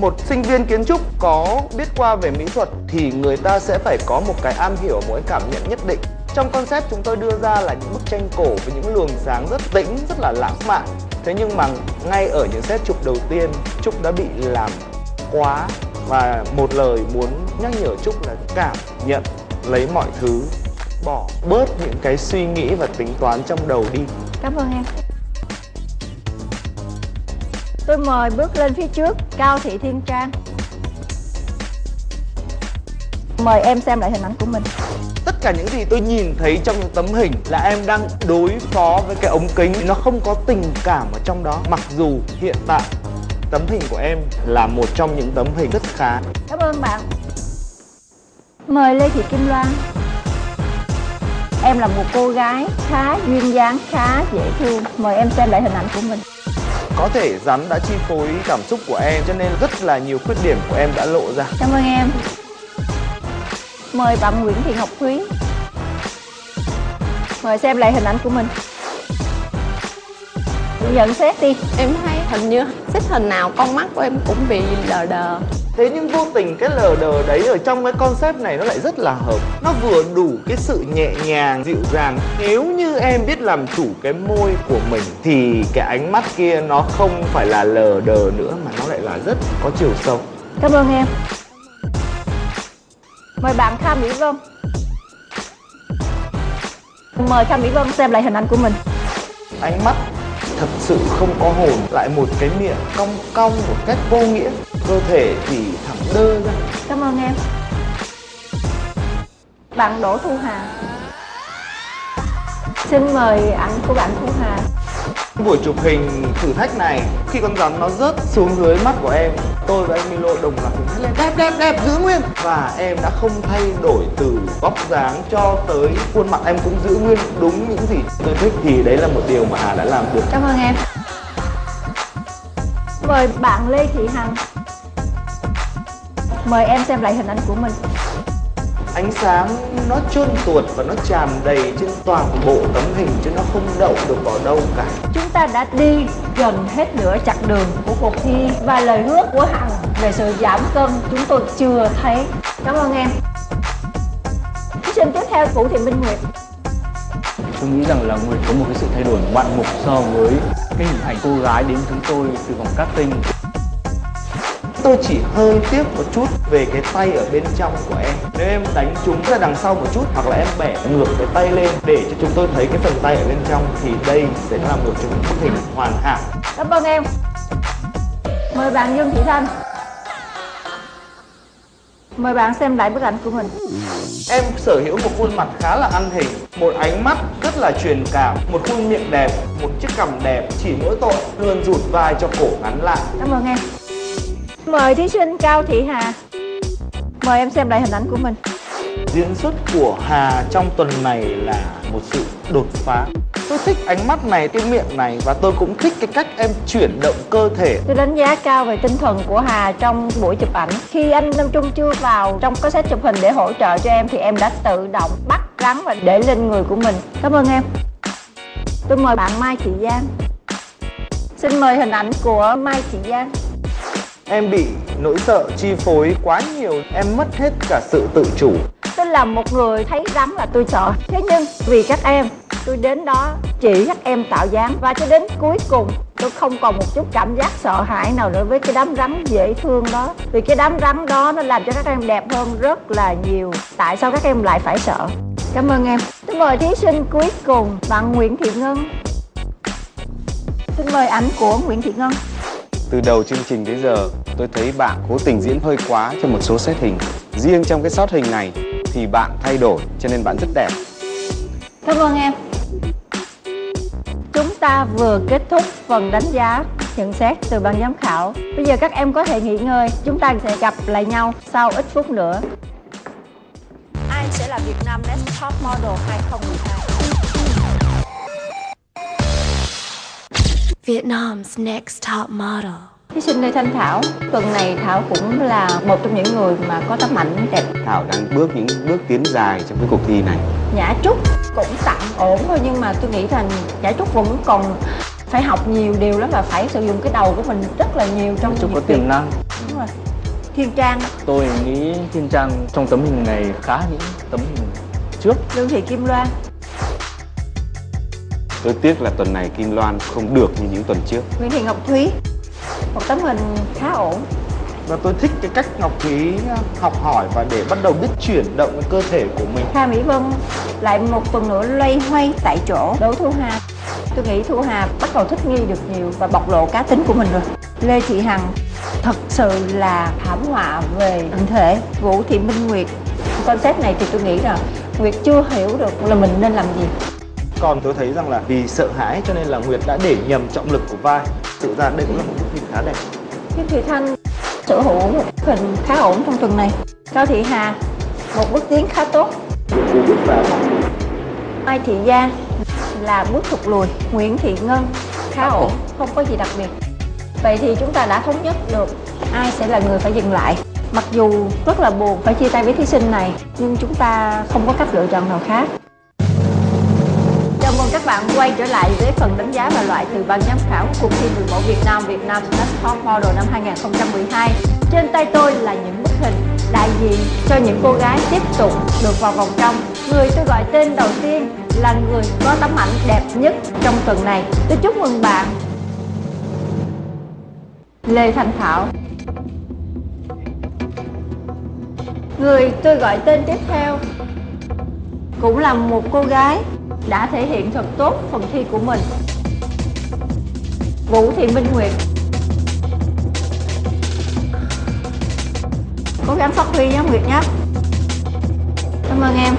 Một sinh viên kiến trúc có biết qua về mỹ thuật thì người ta sẽ phải có một cái am hiểu, một cái cảm nhận nhất định. Trong concept chúng tôi đưa ra là những bức tranh cổ với những luồng sáng rất tĩnh, rất là lãng mạn. Thế nhưng mà ngay ở những set chụp đầu tiên Trúc đã bị làm quá Và một lời muốn nhắc nhở Trúc là cảm nhận lấy mọi thứ Bỏ bớt những cái suy nghĩ và tính toán trong đầu đi. Cảm ơn em. Tôi mời bước lên phía trước Cao Thị Thiên Trang. Mời em xem lại hình ảnh của mình. Tất cả những gì tôi nhìn thấy trong những tấm hình là em đang đối phó với cái ống kính. Nó không có tình cảm ở trong đó mặc dù hiện tại tấm hình của em là một trong những tấm hình rất khá. Cảm ơn bạn. Mời lê thị kim loan. Em là một cô gái khá duyên dáng khá dễ thương. Mời em xem lại hình ảnh của mình có thể rắn đã chi phối cảm xúc của em cho nên rất là nhiều khuyết điểm của em đã lộ ra. Cảm ơn em. Mời bạn Nguyễn Thị Ngọc Thúy. Mời xem lại hình ảnh của mình. Nhận xét đi. Em thấy hình như xích hình nào con mắt của em cũng bị lờ đờ Thế nhưng vô tình cái lờ đờ đấy ở trong cái concept này nó lại rất là hợp. Nó vừa đủ cái sự nhẹ nhàng, dịu dàng. Nếu như em biết làm chủ cái môi của mình Thì cái ánh mắt kia nó không phải là lờ đờ nữa Mà nó lại là rất có chiều sâu. Cảm ơn em. Mời bạn Kha Mỹ Vân. Mời Kha Mỹ Vân xem lại hình ảnh của mình. Ánh mắt thật sự không có hồn, Lại một cái miệng cong cong một cách vô nghĩa. Cơ thể thì thẳng đơ ra. Cảm ơn em. Bạn Đỗ Thu Hà. Xin mời ảnh của bạn Thu Hà. Buổi chụp hình thử thách này, Khi con rắn nó rớt xuống dưới mắt của em, Tôi và anh Milo đồng loạt cùng thách lên. Đẹp đẹp đẹp, giữ nguyên. Và em đã không thay đổi từ góc dáng cho tới khuôn mặt. Em cũng giữ nguyên đúng những gì tôi thích. Thì đấy là một điều mà Hà đã làm được. Cảm ơn em. Mời bạn Lê Thị Hằng. Mời em xem lại hình ảnh của mình. Ánh sáng nó trơn tuột và nó tràn đầy trên toàn bộ tấm hình chứ nó không đậu được vào đâu cả. Chúng ta đã đi gần hết nửa chặng đường của cuộc thi Và lời hứa của Hằng về sự giảm cân chúng tôi chưa thấy. Cảm ơn em. Thí sinh tiếp theo Vũ Thị Minh Nguyệt. Tôi nghĩ rằng là Nguyệt có một cái sự thay đổi ngoạn mục so với cái hình ảnh cô gái đến chúng tôi từ vòng casting Tôi chỉ hơi tiếc một chút về cái tay ở bên trong của em. Nếu em đánh chúng ra đằng sau một chút hoặc là em bẻ ngược cái tay lên để cho chúng tôi thấy cái phần tay ở bên trong thì đây sẽ là một những bức hình hoàn hảo. Cảm ơn em. Mời bạn Dương Thị Thanh. Mời bạn xem lại bức ảnh của mình. Em sở hữu một khuôn mặt khá là ăn hình Một ánh mắt rất là truyền cảm Một khuôn miệng đẹp, một chiếc cằm đẹp Chỉ mỗi tội luôn rụt vai cho cổ ngắn lại. Cảm ơn em Mời thí sinh Cao Thị Hà. Mời em xem lại hình ảnh của mình. Diễn xuất của Hà trong tuần này là một sự đột phá. Tôi thích ánh mắt này, cái miệng này Và tôi cũng thích cái cách em chuyển động cơ thể. Tôi đánh giá cao về tinh thần của Hà trong buổi chụp ảnh. Khi anh Nam Trung chưa vào trong cái set chụp hình để hỗ trợ cho em Thì em đã tự động bắt rắn và để lên người của mình. Cảm ơn em. Tôi mời bạn Mai Thị Giang. Xin mời hình ảnh của Mai Thị Giang Em bị nỗi sợ chi phối quá nhiều, Em mất hết cả sự tự chủ. Tôi là một người thấy rắn là tôi sợ. Thế nhưng vì các em, tôi đến đó chỉ các em tạo dáng Và cho đến cuối cùng, tôi không còn một chút cảm giác sợ hãi nào nữa với cái đám rắn dễ thương đó. Vì cái đám rắn đó nó làm cho các em đẹp hơn rất là nhiều. Tại sao các em lại phải sợ? Cảm ơn em. Tôi mời thí sinh cuối cùng, bạn Nguyễn Thị Ngân. Xin mời ảnh của Nguyễn Thị Ngân. Từ đầu chương trình đến giờ, tôi thấy bạn cố tình diễn hơi quá trong một số set hình. Riêng trong cái shot hình này thì bạn thay đổi cho nên bạn rất đẹp. Cảm ơn em Chúng ta vừa kết thúc phần đánh giá nhận xét từ ban giám khảo Bây giờ các em có thể nghỉ ngơi Chúng ta sẽ gặp lại nhau sau ít phút nữa Ai sẽ là Việt Nam Next Top Model 2012? Vietnam's next top model. Thí sinh Lê Thanh Thảo Tuần này Thảo cũng là một trong những người mà có tấm ảnh đẹp. Thảo đang bước những bước tiến dài trong cái cuộc thi này. Nhã Trúc cũng tạm ổn thôi nhưng mà tôi nghĩ rằng Nhã Trúc vẫn còn phải học nhiều điều lắm và phải sử dụng cái đầu của mình rất là nhiều trong Trúc có tiềm năng. Đúng rồi. Thiên Trang. Tôi nghĩ thiên trang trong tấm hình này khá những tấm hình trước. Lương Thị Kim Loan Tôi tiếc là tuần này Kim Loan không được như những tuần trước. Nguyễn Thị Ngọc Thúy Một tấm hình khá ổn. Và tôi thích cái cách Ngọc Thúy học hỏi và để bắt đầu biết chuyển động cái cơ thể của mình. Kha Mỹ Vân lại một tuần nữa loay hoay tại chỗ Đỗ Thu Hà. Tôi nghĩ Thu Hà bắt đầu thích nghi được nhiều và bộc lộ cá tính của mình rồi. Lê Thị Hằng thật sự là thảm họa về hình thể. Vũ Thị Minh Nguyệt Concept này thì tôi nghĩ là Nguyệt chưa hiểu được là mình nên làm gì Còn tôi thấy rằng là vì sợ hãi cho nên là Nguyệt đã để nhầm trọng lực của vai. Thực ra đây cũng là một bức hình khá đẹp. Khiết Thị Thanh sở hữu một hình khá ổn trong tuần này. Cao Thị Hà một bước tiến khá tốt. Mai Thị Gia là bước thụt lùi. Nguyễn Thị Ngân khá ổn. không có gì đặc biệt. Vậy thì chúng ta đã thống nhất được ai sẽ là người phải dừng lại. Mặc dù rất là buồn phải chia tay với thí sinh này Nhưng chúng ta không có cách lựa chọn nào khác bạn quay trở lại với phần đánh giá và loại từ ban giám khảo của cuộc thi người mẫu Việt Nam Việt Nam Next Top Model năm 2012 Trên tay tôi là những bức hình đại diện cho những cô gái tiếp tục được vào vòng trong. Người tôi gọi tên đầu tiên là người có tấm ảnh đẹp nhất trong tuần này. Tôi chúc mừng bạn. Lê Thanh Thảo. Người tôi gọi tên tiếp theo cũng là một cô gái đã thể hiện thật tốt phần thi của mình. Vũ Thị Minh Nguyệt. Cố gắng phát huy nhé, Nguyệt nhé. Cảm ơn em.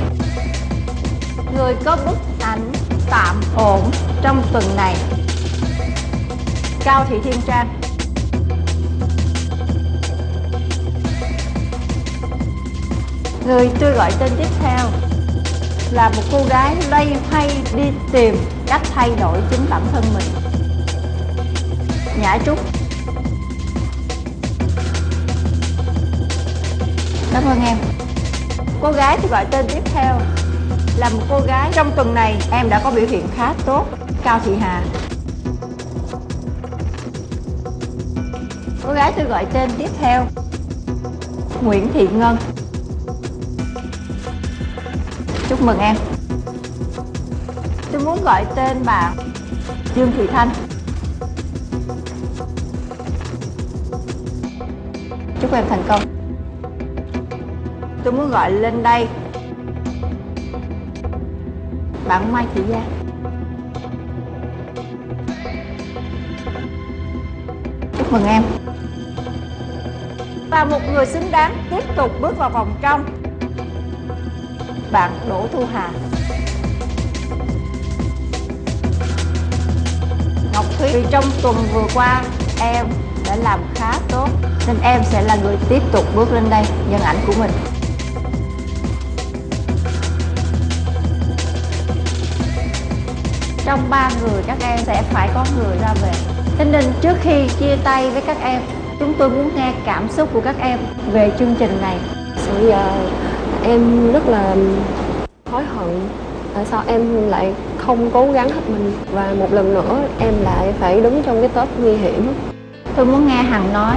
Người có bức ảnh tạm ổn trong tuần này. Cao Thị Thiên Trang. Người tôi gọi tên tiếp theo là một cô gái loay hoay đi tìm cách thay đổi chính bản thân mình. Nhã Trúc. Cảm ơn em. Cô gái tôi gọi tên tiếp theo là một cô gái. Trong tuần này, em đã có biểu hiện khá tốt. Cao Thị Hà. Cô gái tôi gọi tên tiếp theo Nguyễn Thị Ngân. Chúc mừng em. Tôi muốn gọi tên bạn Dương Thị Thanh. Chúc em thành công. Tôi muốn gọi lên đây. Bạn Mai Thị Giang. Chúc mừng em. Và một người xứng đáng tiếp tục bước vào vòng trong bạn Đỗ Thu Hà. Ngọc Thúy vì trong tuần vừa qua em đã làm khá tốt nên em sẽ là người tiếp tục bước lên đây nhân ảnh của mình. Trong ba người các em sẽ phải có người ra về. Thế nên trước khi chia tay với các em chúng tôi muốn nghe cảm xúc của các em về chương trình này. Sự uh, ờ, em rất là hối hận tại sao em lại không cố gắng hết mình. Và một lần nữa em lại phải đứng trong cái top nguy hiểm. Tôi muốn nghe hằng nói.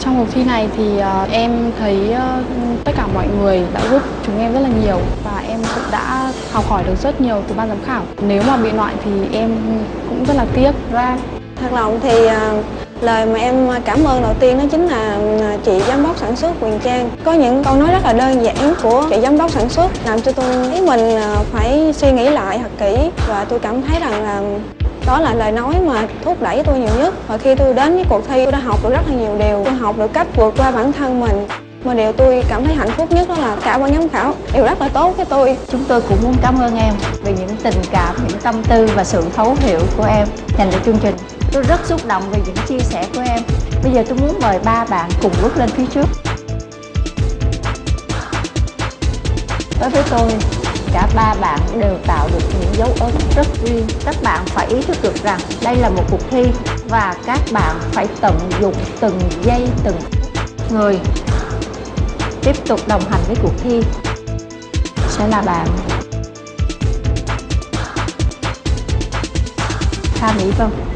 Trong cuộc thi này thì uh, em thấy uh, tất cả mọi người đã giúp chúng em rất là nhiều và em cũng đã học hỏi được rất nhiều từ ban giám khảo. Nếu mà bị loại thì em cũng rất là tiếc. Và thật lòng thì uh, lời mà em cảm ơn đầu tiên đó chính là à, chị giám đốc sản xuất Quyền Trang. Có những câu nói rất là đơn giản của chị giám đốc sản xuất, làm cho tôi thấy mình à, phải suy nghĩ lại thật kỹ. Và tôi cảm thấy rằng là đó là lời nói mà thúc đẩy tôi nhiều nhất. Và khi tôi đến với cuộc thi, tôi đã học được rất là nhiều điều. Tôi học được cách vượt qua bản thân mình. Mà điều tôi cảm thấy hạnh phúc nhất đó là cả ban giám khảo đều rất là tốt với tôi. Chúng tôi cũng muốn cảm ơn em về những tình cảm, những tâm tư và sự thấu hiểu của em dành cho chương trình tôi rất xúc động về những chia sẻ của em. Bây giờ tôi muốn mời ba bạn cùng bước lên phía trước. Đối với tôi, cả ba bạn đều tạo được những dấu ấn rất riêng. Các bạn phải ý thức được rằng đây là một cuộc thi và các bạn phải tận dụng từng giây, từng người tiếp tục đồng hành với cuộc thi. Sẽ là bạn Kha Mỹ Vân.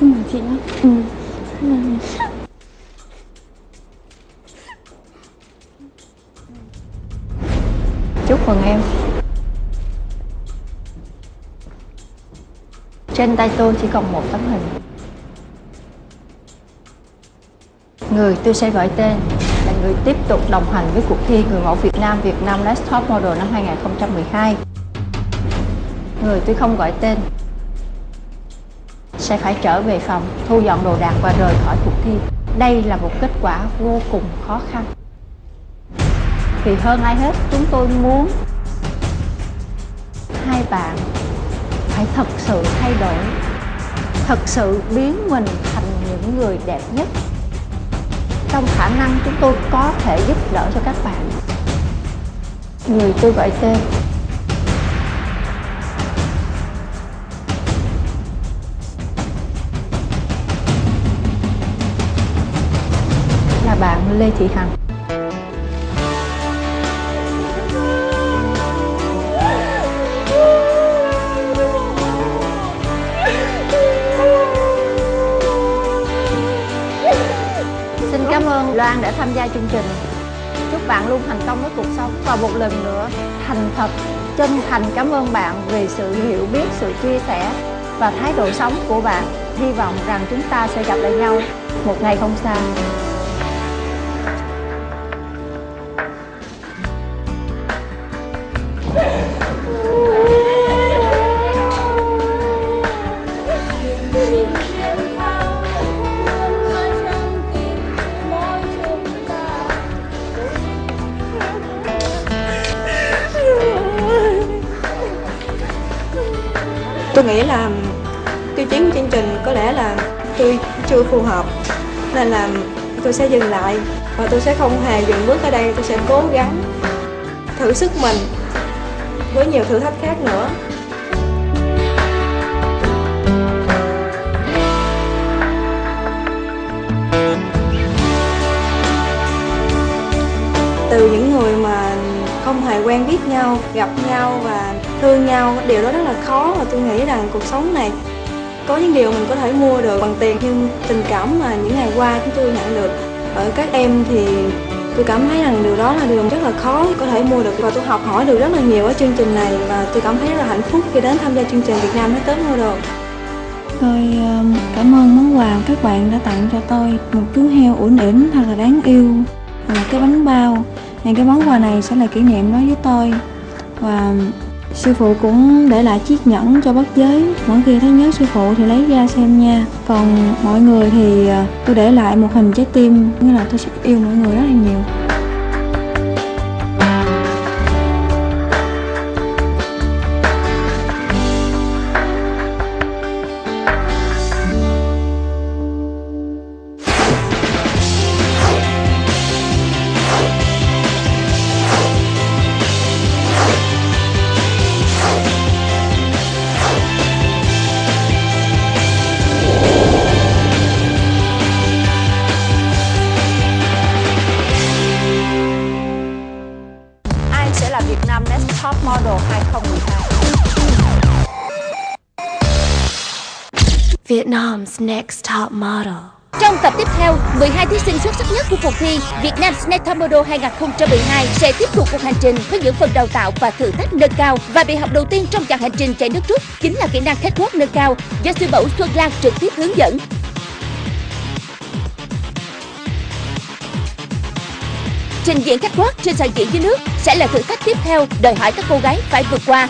Xin mời chị nhé. Ừ. Chúc mừng em. Trên tay tôi chỉ còn một tấm hình. Người tôi sẽ gọi tên là người tiếp tục đồng hành với cuộc thi Người mẫu Việt Nam Việt Nam Next Top Model năm 2012 Người tôi không gọi tên sẽ phải trở về phòng, thu dọn đồ đạc và rời khỏi cuộc thi. Đây là một kết quả vô cùng khó khăn. Vì hơn ai hết, chúng tôi muốn hai bạn phải thật sự thay đổi, thật sự biến mình thành những người đẹp nhất trong khả năng chúng tôi có thể giúp đỡ cho các bạn người tôi gọi tên Bạn Lê Thị Hằng. Xin cảm ơn Loan đã tham gia chương trình. Chúc bạn luôn thành công với cuộc sống Và một lần nữa thành thật, chân thành cảm ơn bạn vì sự hiểu biết, sự chia sẻ và thái độ sống của bạn. Hy vọng rằng chúng ta sẽ gặp lại nhau một ngày không xa. Nghĩ là tiêu chí của chương trình có lẽ là tôi chưa phù hợp, nên là tôi sẽ dừng lại và tôi sẽ không hề dừng bước ở đây, tôi sẽ cố gắng thử sức mình với nhiều thử thách khác nữa. Từ những người mà không hề quen biết nhau, gặp nhau và thương nhau, điều đó rất là khó và tôi nghĩ rằng cuộc sống này có những điều mình có thể mua được bằng tiền. Nhưng tình cảm mà những ngày qua chúng tôi nhận được ở các em thì tôi cảm thấy rằng điều đó là điều rất là khó có thể mua được. Và tôi học hỏi được rất là nhiều ở chương trình này và tôi cảm thấy rất là hạnh phúc khi đến tham gia chương trình Việt Nam mới tới mua đồ. Tôi um, cảm ơn món quà các bạn đã tặng cho tôi. Một chú heo uẩn ỉn thật là đáng yêu. Và cái bánh bao. Những cái món quà này sẽ là kỷ niệm đối với tôi. Và sư phụ cũng để lại chiếc nhẫn cho bất giới. Mỗi khi thấy nhớ sư phụ thì lấy ra xem nha. Còn mọi người thì à, tôi để lại một hình trái tim, nghĩa là tôi sẽ yêu mọi người rất là nhiều. Vietnam's next top model. Trong tập tiếp theo, 12 thí sinh xuất sắc nhất của cuộc thi Việt Nam Next Top Model 2012 sẽ tiếp tục cuộc hành trình với những phần đào tạo và thử thách nâng cao và bài học đầu tiên trong chặng hành trình chạy nước rút chính là kỹ năng catwalk nâng cao do sư mẫu Xuân Lan trực tiếp hướng dẫn. Trình diễn catwalk trên sàn diễn dưới nước sẽ là thử thách tiếp theo đòi hỏi các cô gái phải vượt qua.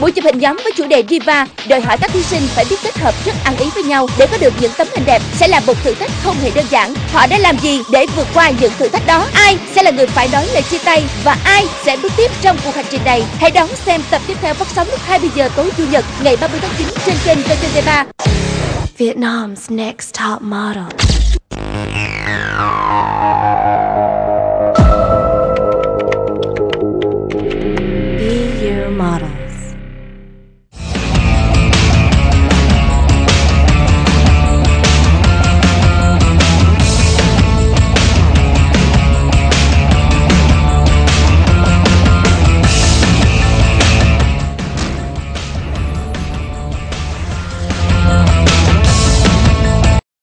Buổi chụp hình nhóm với chủ đề Diva, đòi hỏi các thí sinh phải biết kết hợp rất ăn ý với nhau để có được những tấm hình đẹp sẽ là một thử thách không hề đơn giản. Họ đã làm gì để vượt qua những thử thách đó? Ai sẽ là người phải nói lời chia tay và ai sẽ bước tiếp trong cuộc hành trình này? Hãy đón xem tập tiếp theo phát sóng lúc 20 giờ tối chủ nhật, ngày 30 tháng 9 trên kênh VTV3. Vietnam's next top model.